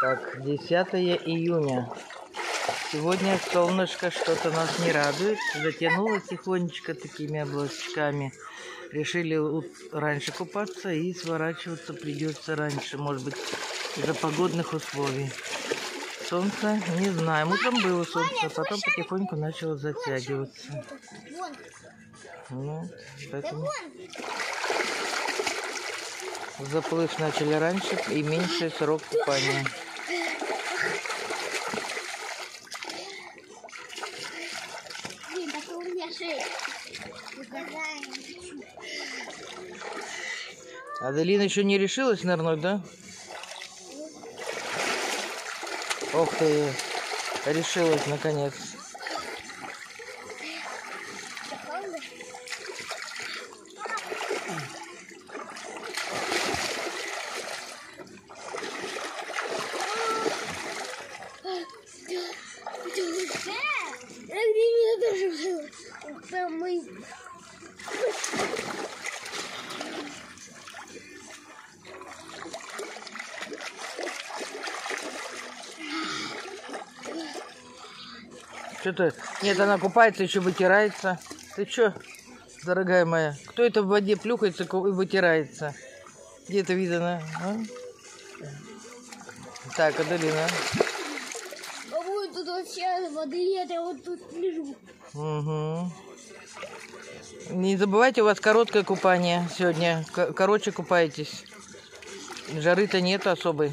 Так, 10 июня. Сегодня солнышко что-то нас не радует. Затянуло тихонечко такими облачками. Решили раньше купаться и сворачиваться придется раньше, может быть, из-за погодных условий. Солнце, не знаем. Утром было солнце, а потом потихоньку начало затягиваться. Вон, Ну, поэтому заплыв начали раньше и меньше срок купания. Блин, так у меня шея. Угораем. Аделина еще не решилась нырнуть, да? Ох ты, решилась наконец. Я меня Прям мы... Что ты? Нет, она купается, еще вытирается. Ты что, дорогая моя? Кто это в воде плюхается и вытирается? Где это видно? а? Так, Аделина. По-моему, тут вообще воды нет, я вот тут лежу. Угу. Не забывайте, у вас короткое купание сегодня. Короче купаетесь. Жары-то нет особой.